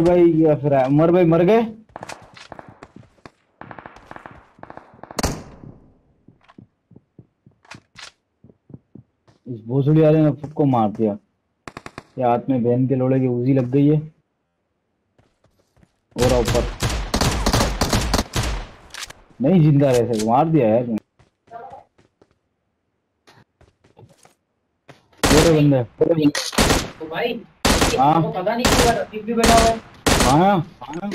भाई या फिर उमर भाई मर गए? इस भोसड़ी वाले ने खुद को मार दिया। ये हाथ में बहन के लोड़े की उजी लग गई है। और ऊपर नहीं, ज़िंदा रह सके। मार दिया यार। बंदे बंदे। तो भाई हाँ। पता नहीं क्यों रफीक भी बैठा हुआ है। हाँ। हाँ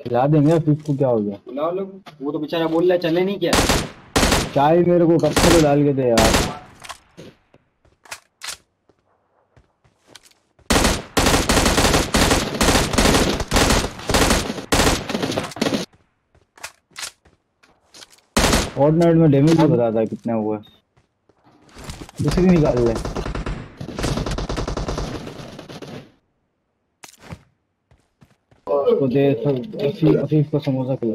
खिला देंगे फ़िश को क्या हो गया? बुलाओ लोग। वो तो बेचारा बोल रहा है चले नहीं क्या? चाय मेरे को कच्चे में डाल के दे यार। फोर्टनाइट में डैमेज भी बताता है कितने हुए भी निकाल ले। उसको दे सब अफीफ अफीफ को समोसा खिला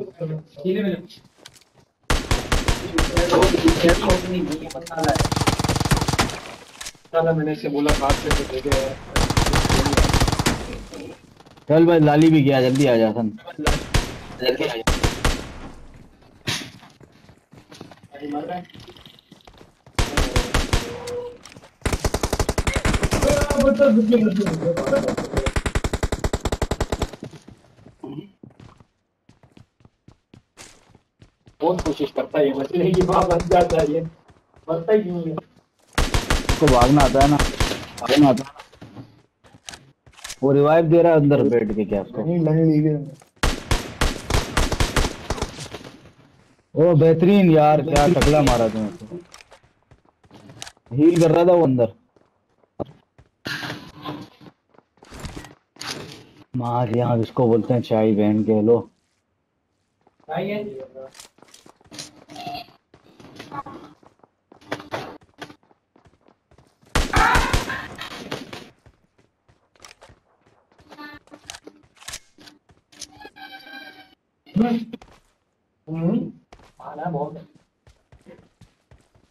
मैंने इसे बोला बात करके दे दे चल भाई लाली भी गया जल्दी आ जा सन बहुत कोशिश करता है? ये मछली की माँ बन जाता है ये। मरता ही क्यों है? उसको भागना आता है ना। भागना आता है वो रिवाइव दे रहा है अंदर बैठ के क्या उसको। नहीं नहीं लीजिए ओ बेहतरीन यार क्या टकला मारा तुमने उसको। हील कर रहा था वो अंदर। मार यहाँ इसको बोलते हैं चाय बहन के लो आइए आना बहुत है। तो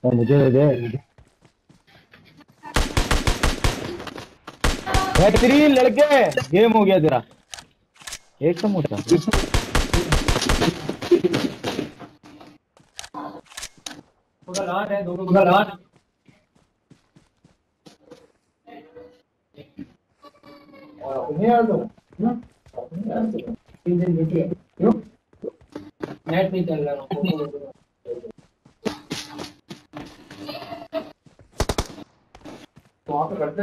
मुझे दे दे। बेहतरीन लड़के। गेम हो गया तेरा। एक समोसा पूरा लाट है, दोनों पूरा लाट और यार दो अपने यार दो। तीन दिन ड्यूटी है। क्यों? नेट नहीं चल रहा क्या वहाँ पे करते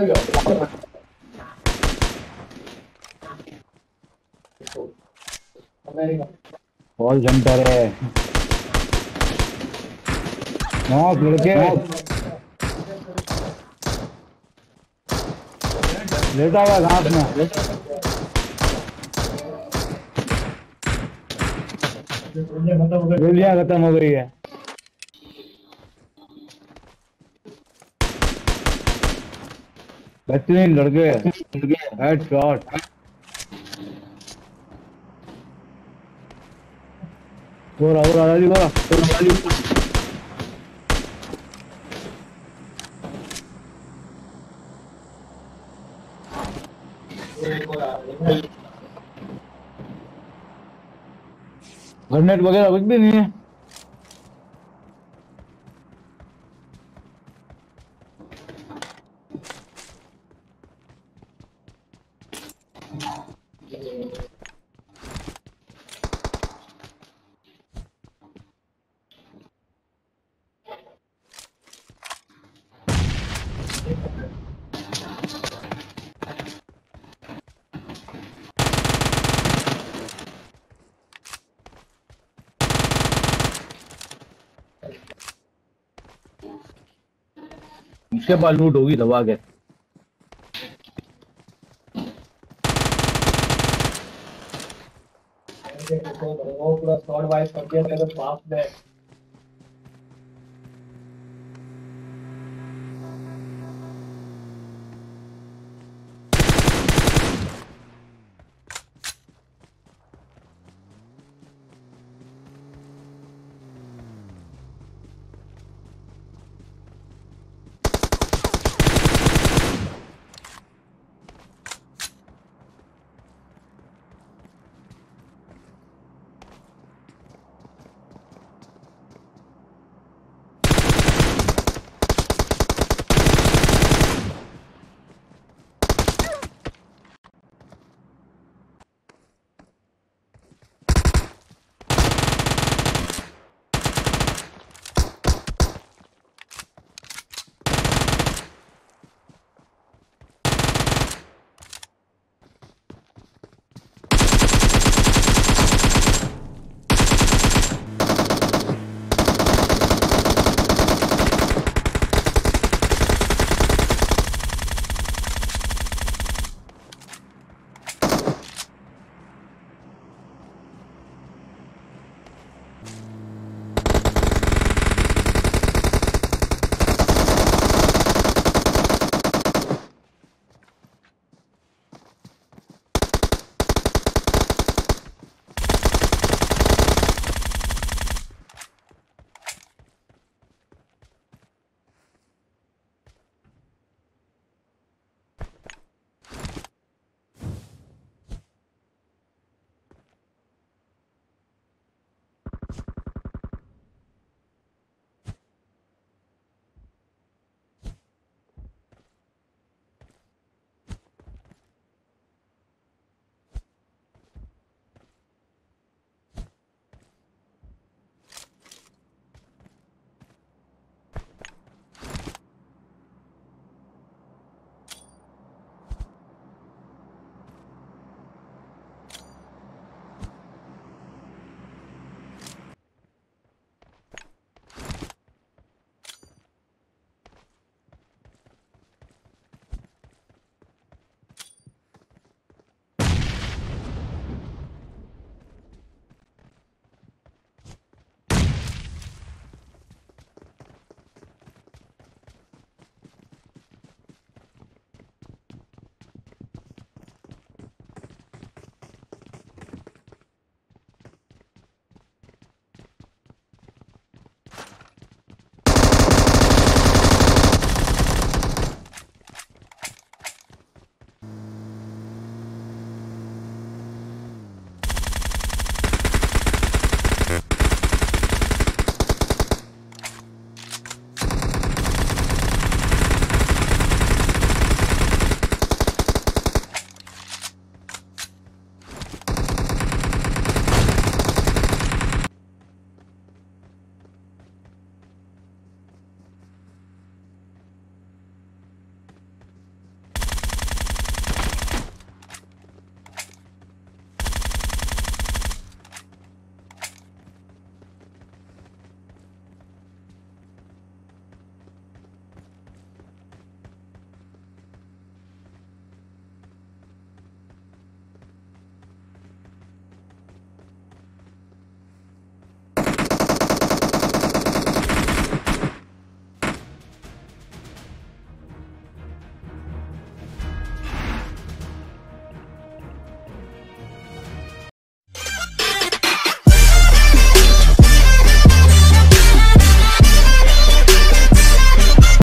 अमेरिका। बॉल जंपर है। नॉक लड़के लेटा हुआ घास में गोलियाँ खत्म हो गई है बेहतरीन लड़के हेड शॉट गोरा गोरा राज़ी गोरा ग्रेनेड वगैरह कुछ भी नहीं है। इसके बाद लूट होगी दबा के। वो